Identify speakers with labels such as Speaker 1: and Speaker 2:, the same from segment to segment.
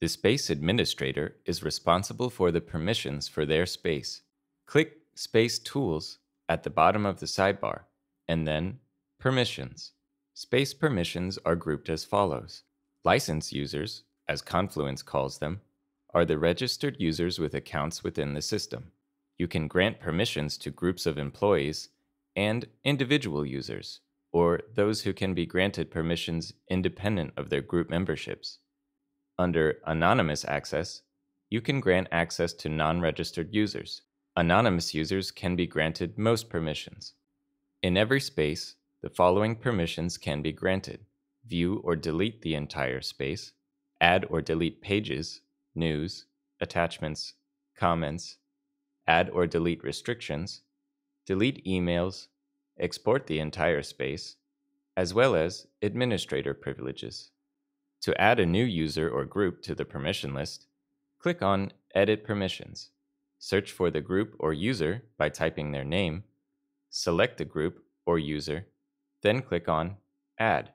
Speaker 1: The space administrator is responsible for the permissions for their space. Click Space Tools at the bottom of the sidebar, and then Permissions. Space permissions are grouped as follows. License users, as Confluence calls them, are the registered users with accounts within the system. You can grant permissions to groups of employees and individual users, or those who can be granted permissions independent of their group memberships. Under Anonymous Access, you can grant access to non registered users. Anonymous users can be granted most permissions. In every space, the following permissions can be granted view or delete the entire space, add or delete pages, news, attachments, comments, add or delete restrictions, delete emails, export the entire space, as well as administrator privileges. To add a new user or group to the permission list, click on Edit Permissions. Search for the group or user by typing their name, select the group or user, then click on Add.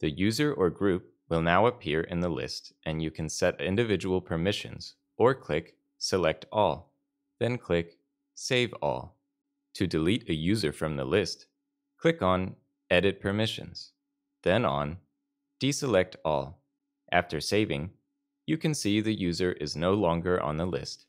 Speaker 1: The user or group will now appear in the list and you can set individual permissions or click Select All, then click Save All. To delete a user from the list, click on Edit Permissions, then on Deselect All. After saving, you can see the user is no longer on the list.